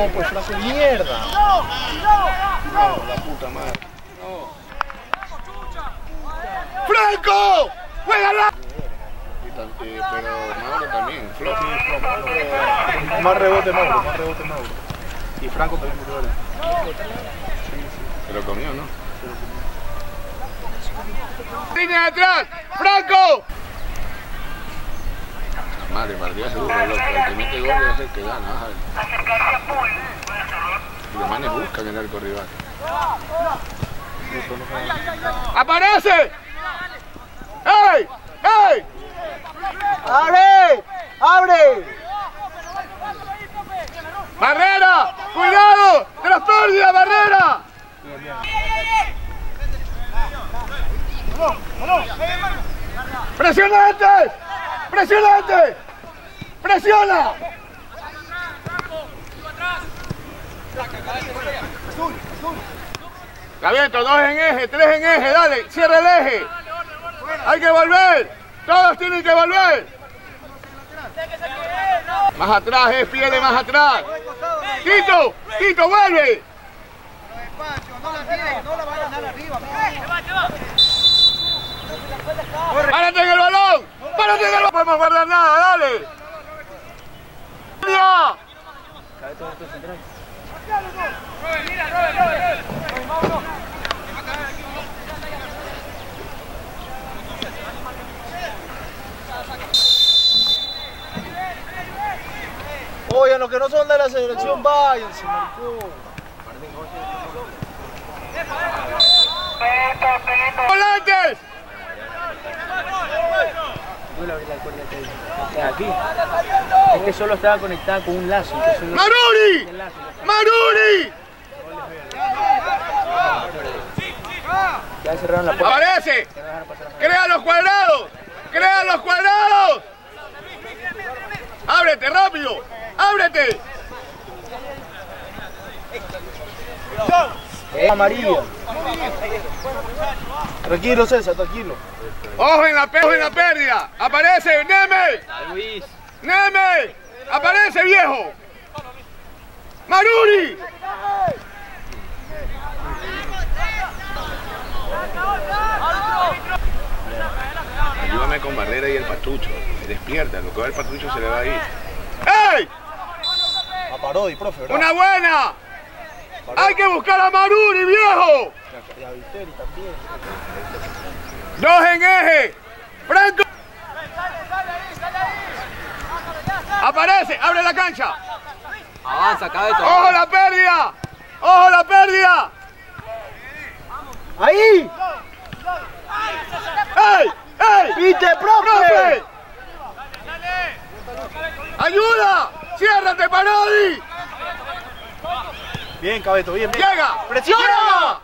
No, pues frase mierda. No, la puta madre. Franco, juégala. Pero Mauro también, flojo. Más rebote Mauro, más rebote Mauro. Y Franco también murió ahora. Se lo comió, ¿no? Línea atrás, Franco. Madre, partida seguro, loco. El que mete gol es el que gana, ¿sabes? Y los manes buscan el arco rival. Aparece. ¡Ey! ¡Ey! ¡Abre! ¡Abre! ¡Barrera! ¡Cuidado! ¡De las pérdidas, Barrera! ¡Presionantes! ¡Presionantes! ¡Presiona! Gaviento, dos en eje, tres en eje, dale, cierra el eje. Hay que volver, todos tienen que volver. Más atrás, es pierde más atrás. Tito, Tito, vuelve. Párate en el balón, párate en el balón. No podemos guardar nada, dale. ¡Ya! Oye, los que no son de la selección, váyanse, maricón. ¡Volantes! Aquí. Es que solo estaba conectada con un lazo. no- ¡Maruri! ¡Maruri! Ya cerraron la puerta. ¡Aparece! ¡Crea los cuadrados! ¡Crea los cuadrados! ¡Ábrete, rápido! ¡Ábrete! Eh, amarilla. Tranquilo, César, tranquilo. ¡Ojo en la, ojo en la pérdida! ¡Aparece! ¡Neme! Luis. ¡Neme! ¡Aparece, viejo! ¡Maruri! Ayúdame con Barrera y el Patucho. Despierta, lo que va el Patucho se le va a ir. ¡Ey! A Parodi, profe, ¿verdad? ¡Una buena! ¡Hay que buscar a Maruri, viejo! Y a Viteri también. ¡Dos en eje! ¡Franco! ¡Aparece! ¡Abre la cancha! Avanza, cabeto. ¡Ojo la pérdida! ¡Ojo la pérdida! ¡Ahí! ¡Ey! ¡Ey! ¡Viste, profe! ¡Ayuda! ¡Ciérrate, Parodi! Bien, Cabeto, bien, bien. ¡Llega! ¡Presiona! ¡Llega!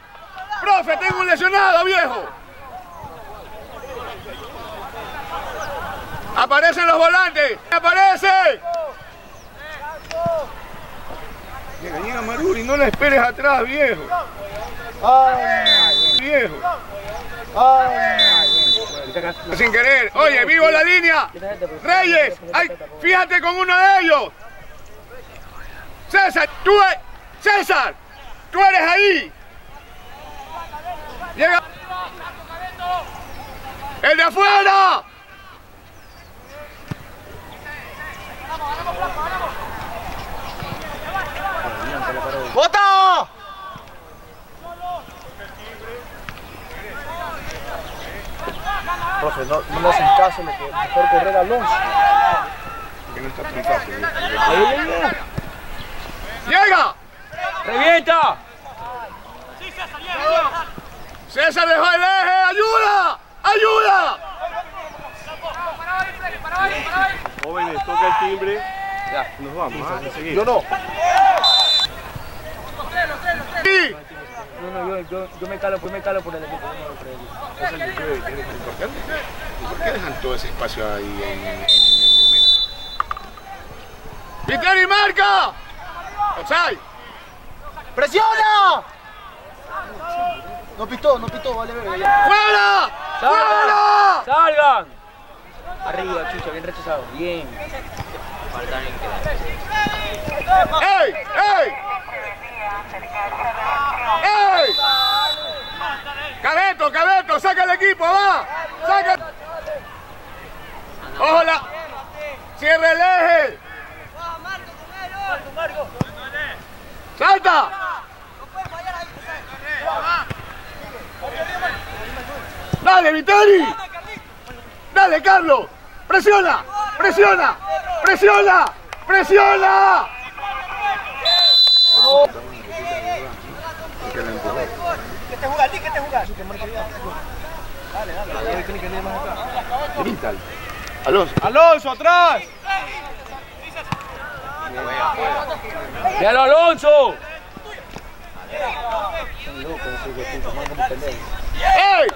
¡Profe, tengo un lesionado, viejo! ¡Aparecen los volantes! ¡Aparece! Llega, llega Maruri, no la esperes atrás, viejo. ¡Ay! Viejo. ¡Ay! Sin querer. Oye, vivo la línea. Reyes, ay, fíjate con uno de ellos. César, tú César, tú eres ahí. Llega. El de afuera. ¡Bota! Profe, no, no le hacen caso, que mejor correr a Alonso. Que no está tan fácil. Llega. ¡Revienta! César dejó el eje. Ayuda. Ayuda. Jóvenes, toca el timbre. Ya. Nos vamos. Yo no. Sí. No, no, yo, yo, yo me calo, yo me calo por el equipo. me por el equipo. El que es importante. ¿Y por qué dejan todo ese espacio ahí en, en medio? Mira. Viteri marca. Offside. ¡Presiona! No pitó, no pitó, vale, vale. ya. ¡Fuera! ¡Fuera! ¡Salgan! Arriba, chucha, bien rechazado. Bien. Faltan en que ¡Ey! ¡Ey! ¡Ey! Cabeto, Cabeto, saca el equipo, va. Saca. Ojo la. Cierra el eje. ¡Salta! ¡Dale, Viteri! ¡Dale, Carlos! ¡Presiona! ¡Presiona! ¡Presiona! ¡Presiona! Que la empujar. Grítale. Alonso. ¡Alonso, atrás! ¡Déjalo, Alonso! ¡Ey!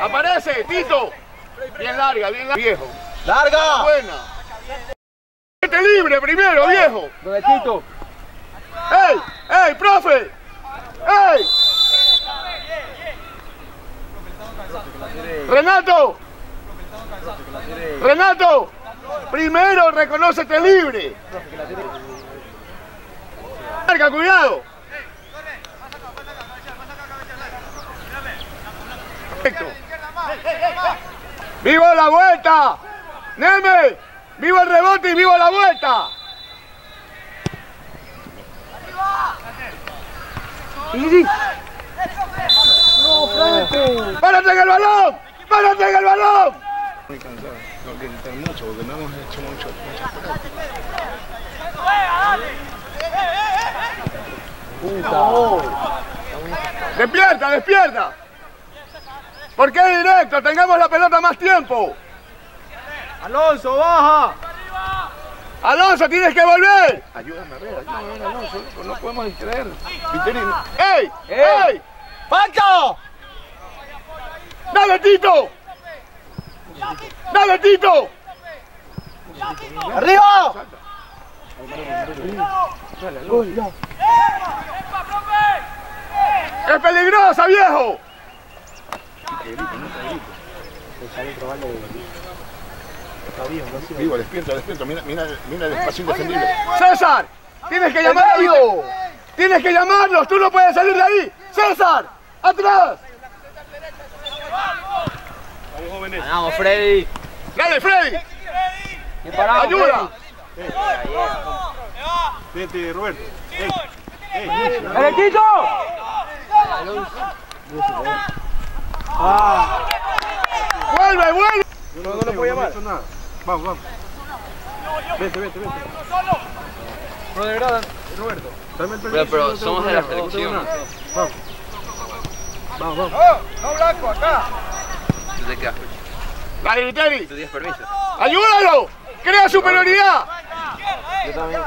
Aparece, Tito. Bien larga, bien larga. Viejo. ¡Larga! Buena. Este libre primero, viejo. Tito. ¡Ey! ¡Ey, profe! ¡Ey! Renato. Renato. Primero reconócete libre. Marca, cuidado. Perfecto. ¡Viva la vuelta! ¡Neme! ¡Viva el rebote y viva la vuelta! ¡Párate en el balón! ¡Párate en el balón! Muy cansado. No que gritar mucho porque no hemos hecho mucho, muchas prácticas. ¡Despierta, despierta! ¿Por qué directo? Tengamos la pelota más tiempo. ¡Alonso, baja! Alonso, tienes que volver. Ayúdame a ver, ayúdame a ver, Alonso. No podemos distraer. ¡Ey! ¡Ey! ¡Falta! ¡Dale, Tito! ¡Dale, Tito! ¡Arriba! ¡Es peligrosa, viejo! Vivo, despierta, despierta. Mira, mira, mira el espacio indefendible. ¡César! ¡Tienes que llamarlo! ¡Tienes que llamarlos! ¡Tú no puedes salir de ahí! ¡César! ¡Atrás! Vamos, Freddy. ¡Dale, Freddy! Parado, ¡Ayuda! Vente, Roberto. Ey, ey. Freddy. ¡Dale, Tito! ¡Vuelve, vuelve! No, no lo puedo llamar. Vamos, vamos. Vete, vete, vete. No, de verdad, Roberto. Pero, pero somos de la selección. nada. Vamos. Vamos, vamos. No, Blanco, acá. Te quedas, coche. Dale, Viteri. Tú tienes permiso. ¡Ayúdalo! ¡Crea superioridad! Yo también.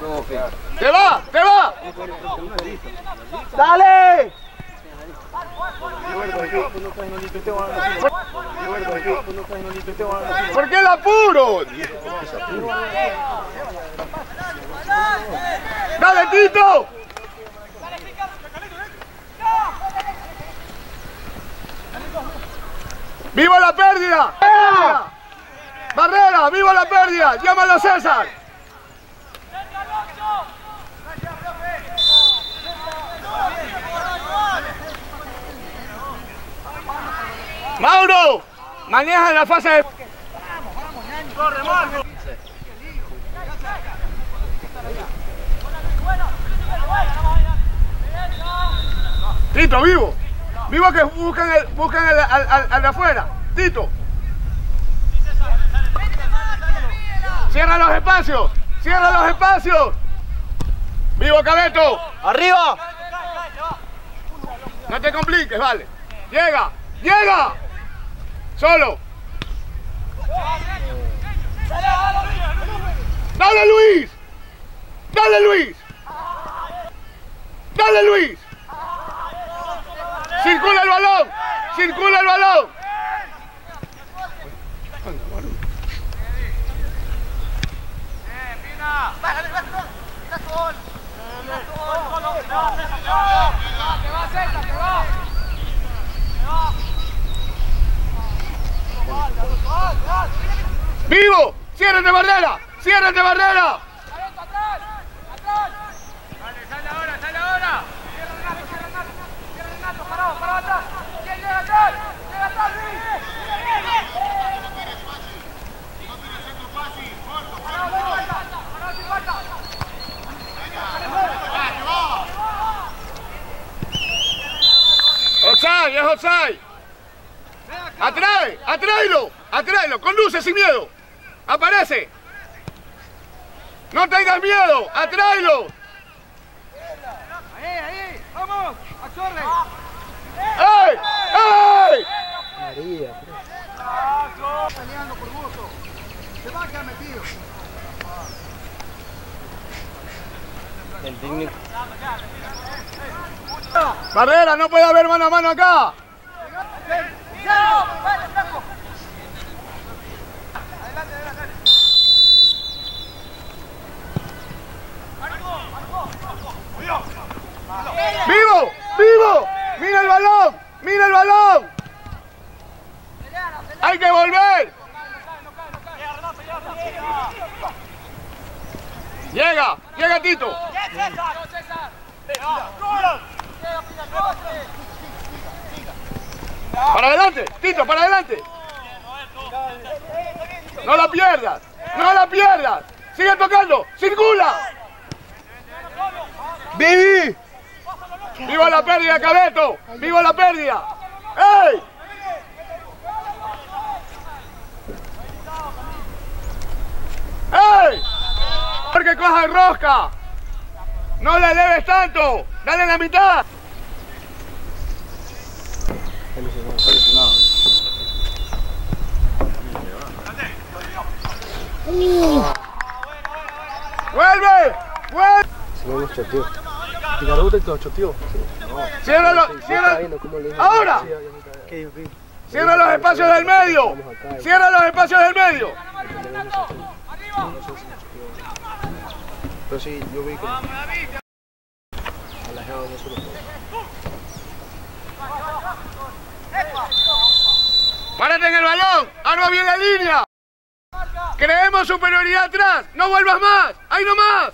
No, que. ¡Te va! ¡Te va! ¡Dale! Roberto, aquí, tú no estás en el límite, te van a decir. Roberto, aquí, tú no estás en el límite, te van a decir. ¿Por qué el apuro? ¡Dale, Tito! ¡Viva la pérdida! ¡Barrera! ¡Viva la pérdida! ¡Llámalo a César! Mauro, maneja la fase de... Tito, vivo. Vivo que buscan el, buscan el, al, al- al de afuera. Tito. Cierra los espacios. Cierra los espacios. Vivo, Cabeto. ¡Arriba! No te compliques, vale. Llega, llega. Solo. Dale, Luis. Dale, Luis. Dale, Luis. Circula el balón. Circula el balón. ¡Vivo! ¡Cierren de barrera! ¡Cierren de barrera! Atrae, atráelo, atráelo, conduce sin miedo. Aparece. No tengas miedo, atráelo. Ahí, ahí, vamos, absorbe. ¡Ey! ¡Ey! María. Peleando por gusto. Se va a quedar metido. El técnico. Barrera, no puede haber mano a mano acá. ¡Vivo! ¡Vivo! ¡Mira el balón! ¡Mira el balón! ¡Hay que volver! Llega, llega Tito. Para adelante, Tito, para adelante. No la pierdas, no la pierdas. Sigue tocando, circula. Vivi. Viva la pérdida, Cabeto. Viva la pérdida. ¡Ey! ¡Ey! Porque coja rosca. No le eleves tanto. Dale la mitad. ¡Vuelve! ¡Vuelve! Se lo hemos choteado. Figaro te choteó. ¡Ciérralo! ¡Ciérralo! ¡Ahora! ¡Cierra los espacios del medio! ¡Cierra los espacios del medio! Pero sí, yo vi como... A la jeva no se lo puedo. ¡Párate en el balón! ¡Arma bien la línea! ¡Creemos superioridad atrás! ¡No vuelvas más! ¡Ahí no más!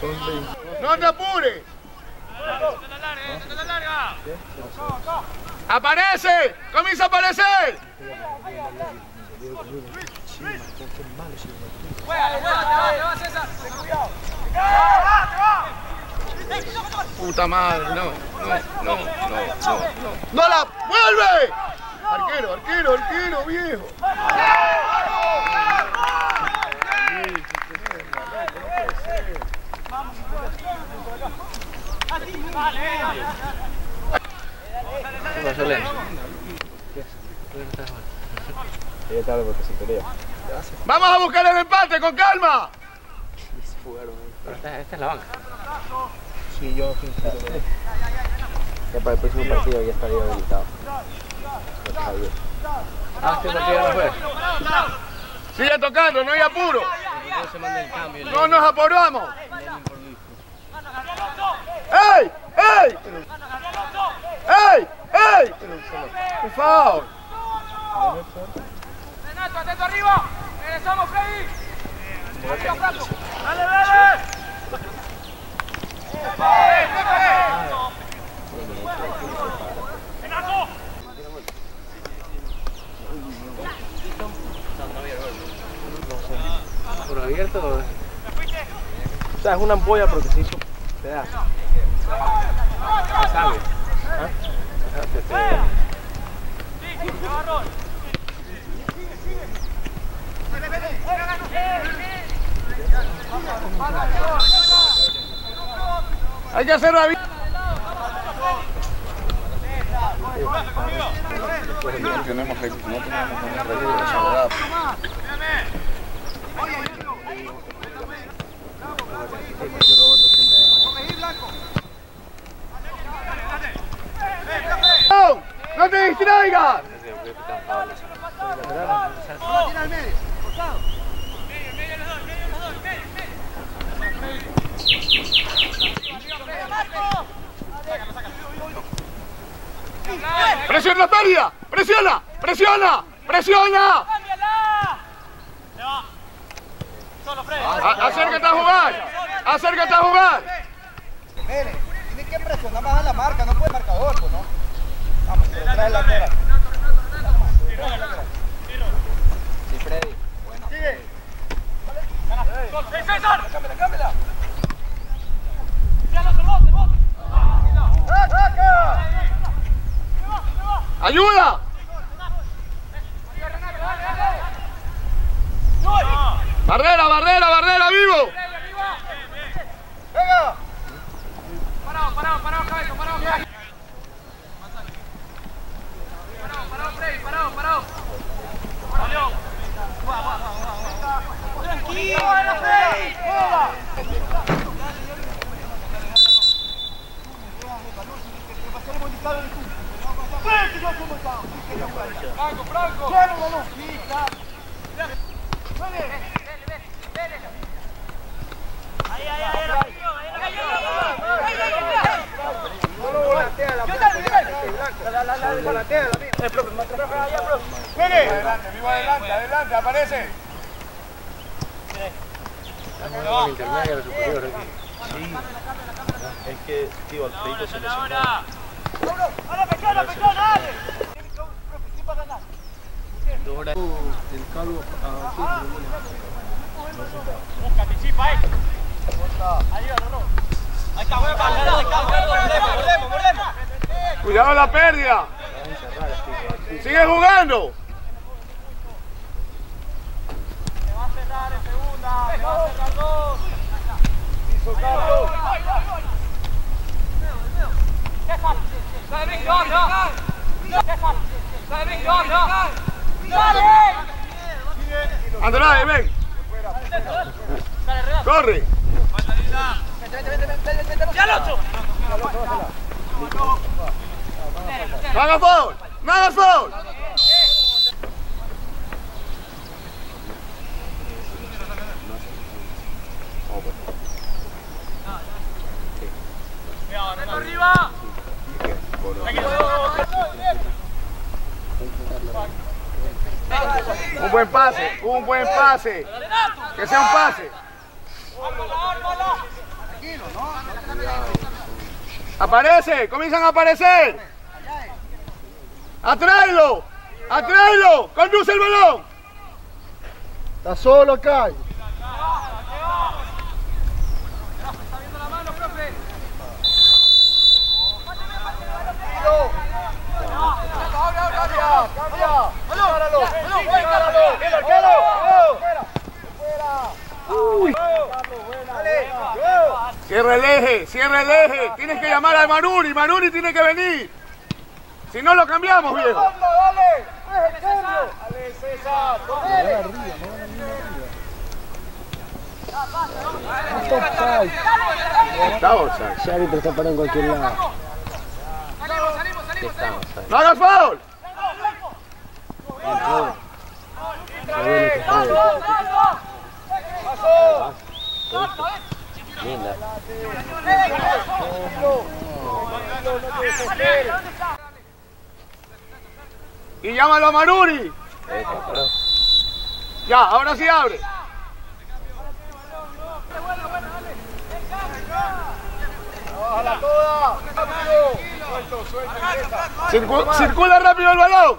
Son 20. ¡No te apures! ¡Aparece! ¡Comienza a aparecer! Puta madre, no, no, no, no, no, no. ¡No la vuelve! Arquero, arquero, arquero, viejo. ¿Qué Len? Llegué tarde porque se pelea. Vamos a buscar el empate con calma. Esta, esta es la banca. Sí, yo Ya para el próximo partido ya estaría habilitado. Ah, este partido no fue. Sigue tocando, no hay apuro. No nos apuramos. ¡Ey! ¡Ey! ¡Ey! ¡Ey! Por favor. Renato, atento arriba. Regresamos, Freddy. Arriba, Franco. Dale, dale. ¿Por abierto o.? Sea, es una ampolla pero que se hizo pedazo. ¿Sabe? Hay que hacer la vida. No tenemos, no tenemos. ¡No! ¡No te distraigas! Tira al medio. Cortado. ¡Presiona la pérdida! ¡Presiona! ¡Presiona! ¡Presiona! A- Acércate a jugar. Acércate a jugar. Mire, tiene que presionar más a la marca, no puede marcador, pues no. Vamos, pero trae la tela. Sí, Freddy. Sigue. César. Cámela, cámela. Ya lo cerró, cerró. ¡Saca! ¡Ayuda! ¡Barrera, barrera, barrera, vivo! ¡Venga! Parado, parado, parado, cabello, parado. Parado, parado, Freddy, parado, parado. Salió. Tranquilo, Freddy. Franco, Franco. Ahí, ahí, ahí, ahí. La blanca. La. Eh. Adelante, vivo adelante, adelante, aparece. Es que, tío, al se Cuidado la pérdida. Sigue jugando. Se va a cerrar en segunda, se va a cerrar dos. César, dale, Víctor, César, dale, Víctor, dale. Andrade, ven. Corre. Ya lo ocho. No hagas foul. Foul. Renato arriba. Un buen pase, un buen pase. Que sea un pase. Aparece, comienzan a aparecer. Atráelo, atráelo, conduce el balón. Está solo acá. Cierra el eje, cierra el eje. Tienes que llamar al Manuri, Manuri tiene que venir. Si no lo cambiamos, viejo. Está offside. Ese árbitro está parado en cualquier lado. ¡No hagas foul! Y llámalo a Manuri. Ya, ahora sí abre. Circu- circula rápido el balón.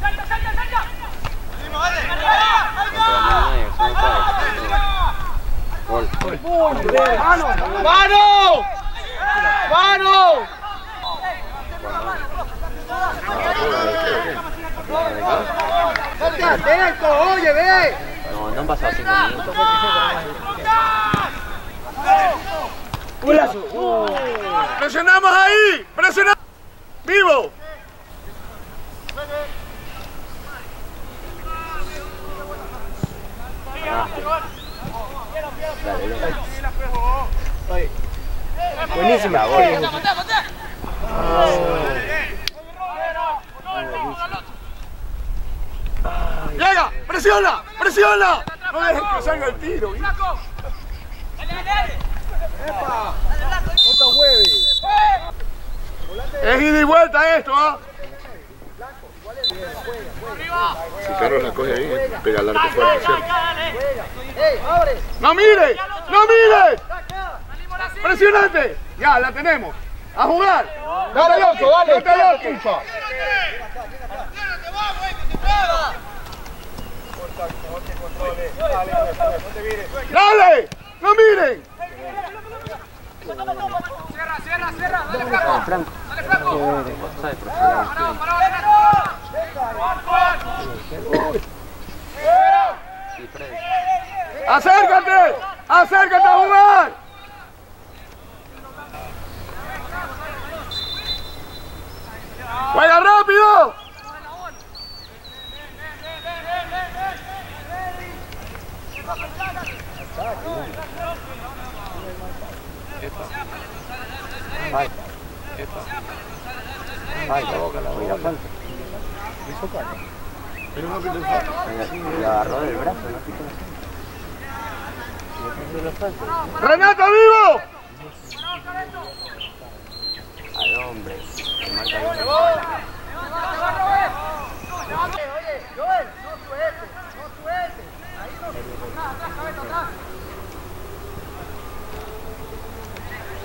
¡Salta, salta, salta! ¡Mano! ¡Mano! ¡Salte atento! ¡Oye, ve! No, no han pasado cinco minutos. ¡Presionamos ahí! ¡Presionamos! ¡Vivo! Buenísima. ¡Llega! ¡Presiona! ¡Presiona! No dejes que salga el tiro. ¿viste? ¡No te hueves! Es ida y vuelta esto, ¿ah? Si Carlos la coge ahí, pega al arco fuera, ¿cierto? ¡Ey, abre! ¡No mire! ¡No mire! ¡Presionante! Ya, la tenemos. ¡A jugar! ¡No te loco, dale! ¡No te loco! ¡Dale! ¡No miren! Cierra, cierra, cierra. Dale, Franco. Dale, Franco. Parado, parado. ¡Acércate! ¡Acércate a jugar! ¡Juega rápido! Falta, boca, la mira, falta. Le agarró del brazo, ¿no? ¡Renato vivo! Al hombre. Oye, Joel, no suelte, no suelte. Ahí no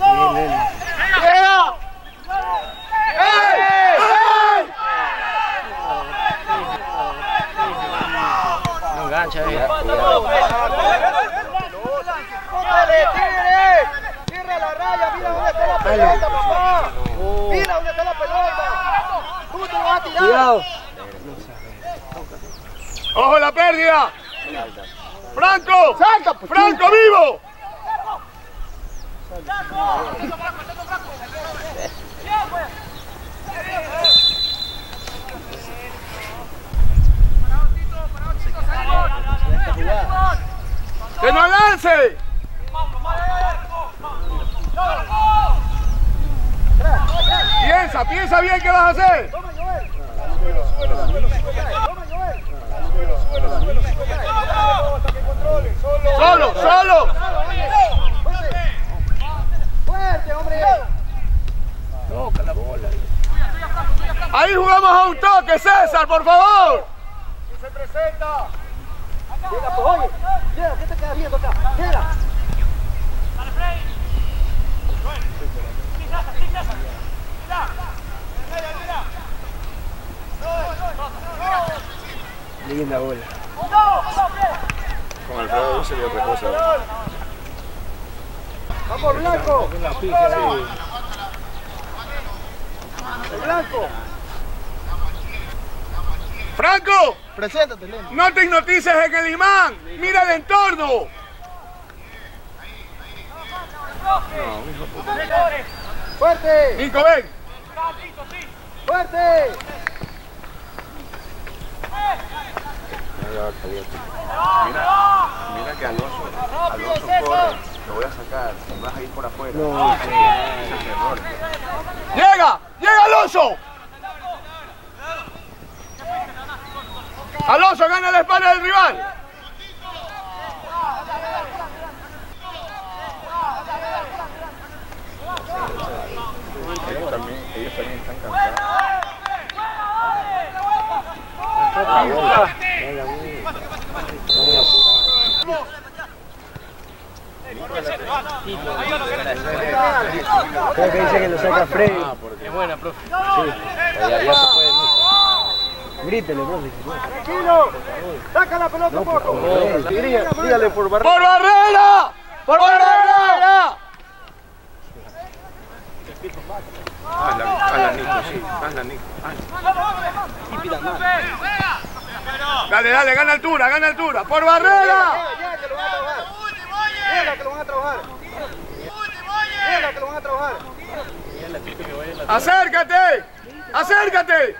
No engancha, eh. ¡Cótale, tigre! ¡Cierra la raya! ¡Mira dónde está la pelota, papá! ¡Mira dónde está la pelota! ¡Tú te a tirar! ¡Cuidado! ¡Ojo la pérdida! ¡Franco! Pues, ¡Franco vivo! ¡Que no lance! Piensa, piensa bien qué vas a hacer. Solo, solo. Ahí jugamos a un toque, César, por favor. Se presenta. Llega, pues oye. Llega, ¿qué te quedas viendo acá? Llega. Linda bola. Con Alfredo no sería otra cosa. Vamos, Blanco. El Blanco. Franco, Preséntate, Leno. no te hipnotices en el imán. Mira el entorno. Fuerte. Nico, ven. Fuerte. Mira, mira que Alonso, Alonso corre, lo voy a sacar, y vas a ir por afuera. No, error. Llega, llega Alonso. Alonso gana la espalda del rival. Ellos también, ellos también están cansados. Creo que dice que lo saca Freddy. Es buena, profe. Ya, ya se puede. Grítele, profe. Tranquilo. Saca la pelota, porro. Dígale por barra. ¡Por barrera! ¡Por barrera! Hazla, hazla Nico, sí, hazla Nico. hazla. Dale, dale, gana altura, gana altura. ¡Por barrera! Llega, que lo van a trabajar. Llega, que lo van a trabajar. Llega, que lo van a trabajar. ¡Acércate! ¡Acércate!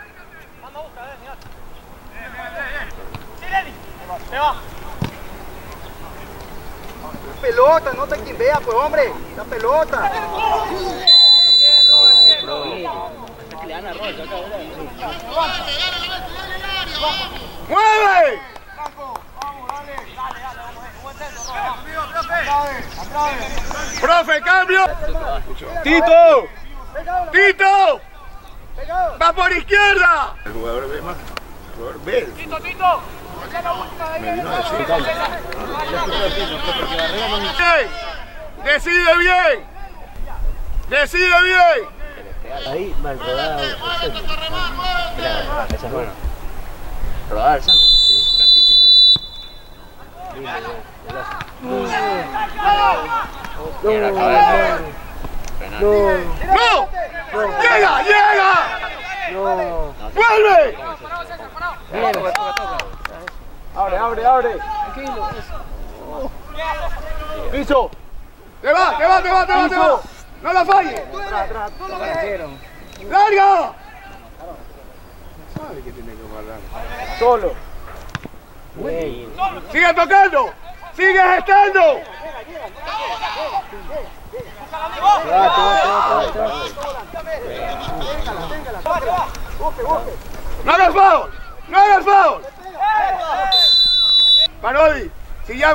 Pelota, no te quimbea, pues, hombre. La pelota. ¡Mueve! ¡Profe, cambio! ¡Tito! ¡Tito! Pegado. ¡Va por izquierda! El jugador ve más. El jugador ve. Me vino a decir. Bien. ¡Decide bien! ¡Decide bien! Ahí, mal rodado. Mira, esa es buena. Rodar. Penal. ¡No! ¡Llega! ¡Llega! No. ¡Vuelve! Abre, abre, abre. Piso. ¡Te va, te va, te va, te va, te va! ¡No la falles! ¡Larga! Sabe que tiene que guardar. Solo. ¡Sigue tocando! ¡Sigue estando! ¡No hagas foul! ¡No hagas foul! Parodi, si ya...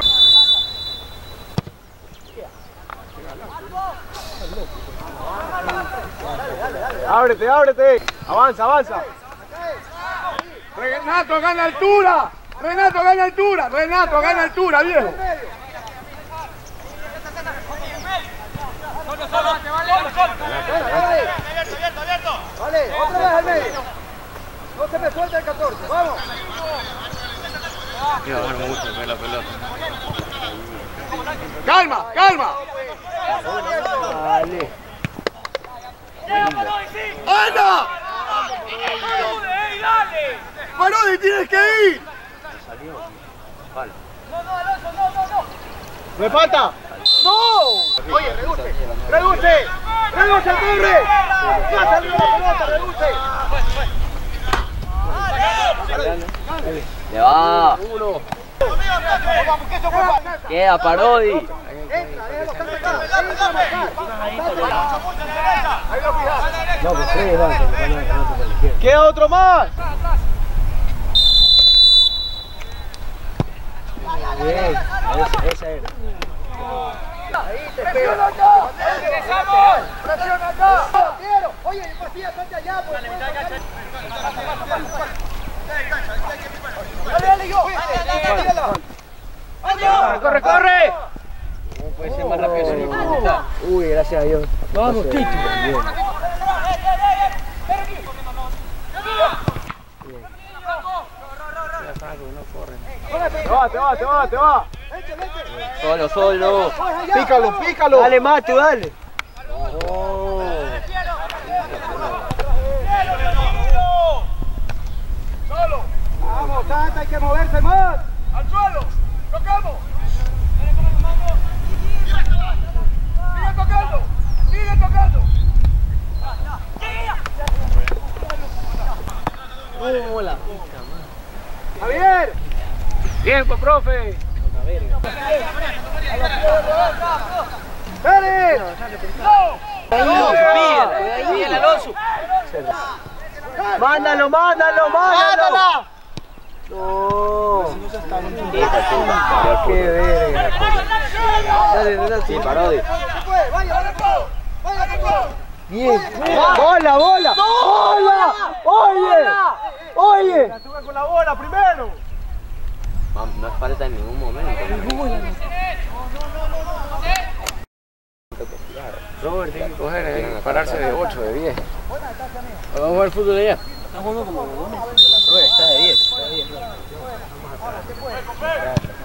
Ábrete, ábrete. Avanza, avanza. Renato gana altura. Renato gana altura. Renato gana altura, viejo. Vale, otra vez al medio. No se me suelta el 14. Vamos. La. Calma, calma. Dale. ¡Parodi, tienes que ir! ¡Me falta! ¡No! Oye, reduce, reduce, reduce, corre. Ya salió la pelota, reduce. Le va. Que fácil. Queda Parodi. Entra, déjalo, está marcado, entra a marcar. Ahí lo fijas. No, pues Freddy va, que van a ganar por la izquierda. Queda otro más. Bien, esa, esa era. Ahí te espero. ¡Empezamos! ¡Presiona acá! Oye, García, salte allá, pues. Dale, dale, yo. ¡Corre, corre! Puede ser más rápido no Uy, gracias a Dios. Vamos, Tito. Bien. Te va, te va, te va, te va. Solo, solo. Pícalo, pícalo. Dale, Matu, dale. Vamos, Tata, hay que moverse más. ¡Al suelo! ¡Tocamos! ¡Sigue tocando! ¡Sigue tocando! Hola. Javier. Tiempo, profe. Pérez. Miguel Alonso. Mándalo, mándalo, mándalo. No. Qué verga. Dale, dale, sí, Parodi. Vaya, vaya, todo. Vaya, todo. Bien. Bola, bola. Bola. Oye. Oye. Estuve con la bola primero. No falta en ningún momento. Robert tiene que coger ahí, pararse de 8, de 10. Vamos a jugar fútbol allá. Está jugando como Robert, está de 10. Está de 10.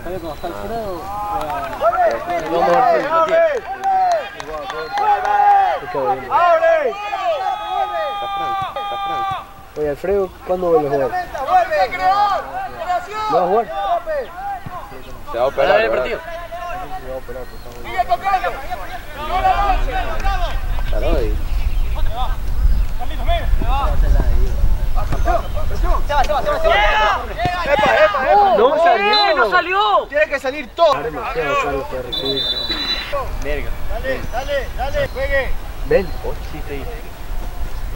¿Sabe cómo está el? Vamos a fútbol. ¡Abre! Franco, está franco. Oye, Alfredo, ¿cuándo vuelve a jugar? ¡Vuelve, creador! ¡Creación! ¿No va a jugar? Se va a operar. ¿verdad? ¡Sigue tocando! ¡No la avance! Parodi. ¡Epa, epa, epa! No salió. no salió. Tiene que salir todo. Recibir. Dale, dale, dale, juegue. Ven.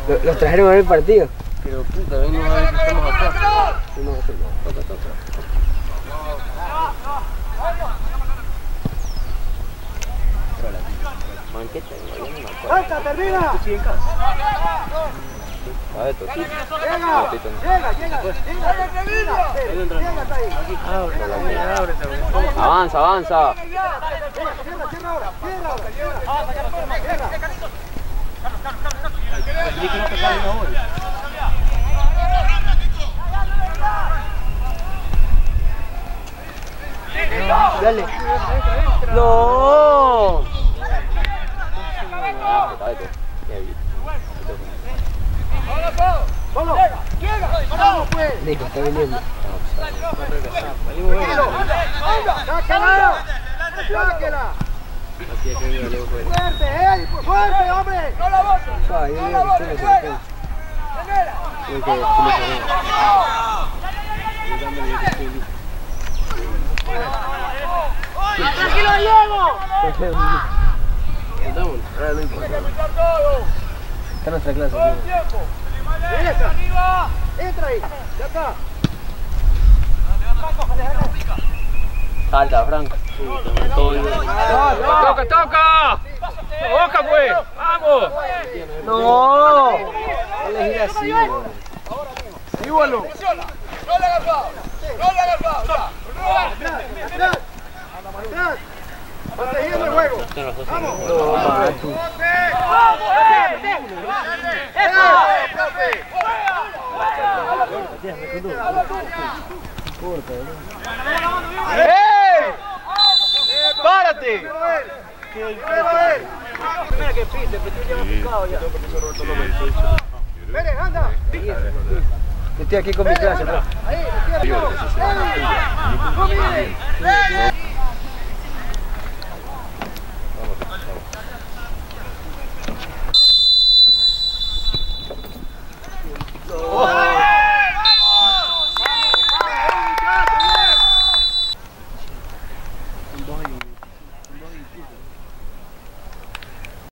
Lo- Los trajeron a ver el partido. Pero puta, venimos a ver que estamos acá. No, no, no. Manqueta, no, yo no me acuerdo. ¡Salta, termina! A ver. ¡Llega! No, Tito no. ¡Llega, llega! ¡Llega! ¡Llega! Avanza, avanza. ¡Cierra, cierra ahora! ¡Cierra ahora! ¡Cierra! ¡Cierra! Dale. No. ¡Vamos! ¡Llega! ¡Vamos, pues! Nico, está viniendo. ¡Fuerte, eh! ¡Fuerte, hombre! ¡No la botes! Yo digo que estoy en el campo. Creo que estoy en Tranquilo, Diego. Está nuestra clase. tío. ¡Entra! ¡Entra ahí! ¡Ya está! Franco. ¡Toca, toca! ¡Boca, pues! ¡Vamos! No. No le gira así, weón. ¡Igualo! ¡No le foul! ¡No le foul! ¡Protegiendo el juego! ¡Vamos! No, Matu. ¡Eh! ¡Párate! Pérez, anda. Estoy aquí con mi clase, bro.